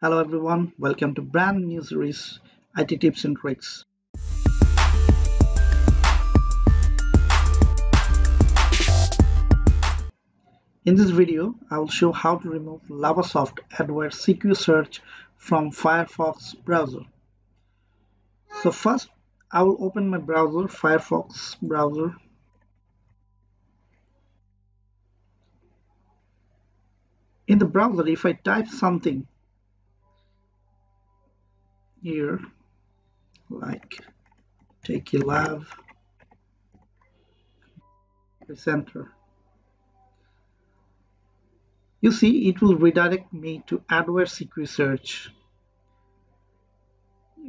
Hello everyone, welcome to brand new series IT tips and tricks. In this video, I will show how to remove Lavasoft Adware Secure Search from Firefox browser. So first, I will open my browser, Firefox browser. In the browser, if I type something here like techie lab press enter you see it will redirect me to adware search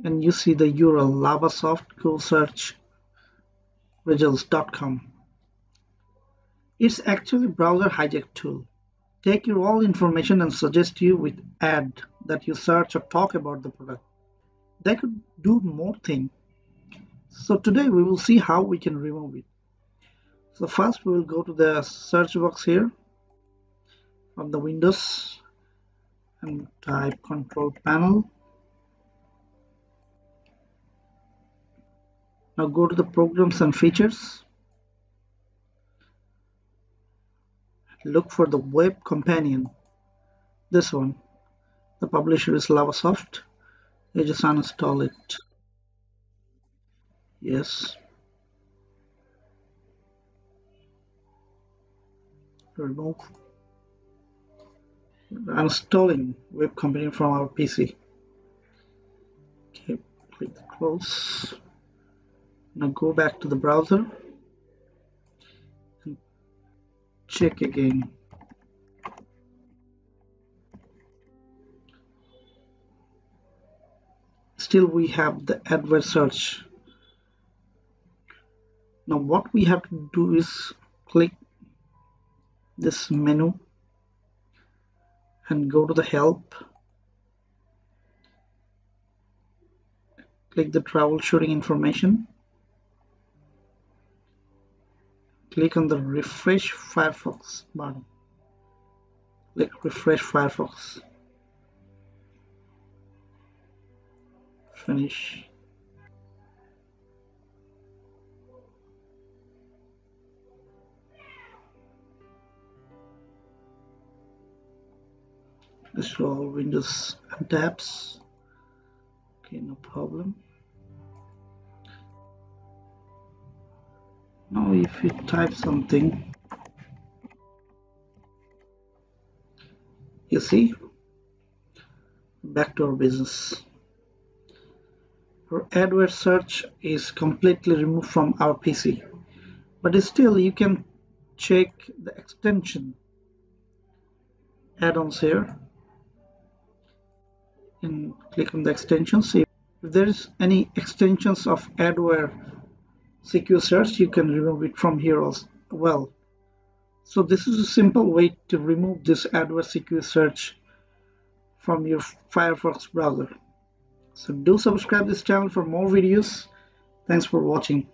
and you see the url lavasoft go search results.com it's actually browser hijack tool. Take your all information and suggest you with ad that you search or talk about the product they could do more thing. So today we will see how we can remove it. So first we will go to the search box here from the windows and type control panel. Now go to the programs and features. Look for the web companion. This one. The publisher is lavasoft I just uninstall it yes remove installing web companion from our PC okay click close. Now go back to the browser and check again still we have the adware search. Now what we have to do is click this menu and go to the help. Click the troubleshooting information. Click on the refresh Firefox button. Click refresh Firefox finish. All windows and tabs. Okay no problem. Now if you type something. You see? Back to our business adware search is completely removed from our PC but still you can check the extension add-ons here. And click on the extensions if there is any extensions of adware secure search you can remove it from here as well. So this is a simple way to remove this adware secure search from your Firefox browser so do subscribe this channel for more videos. Thanks for watching.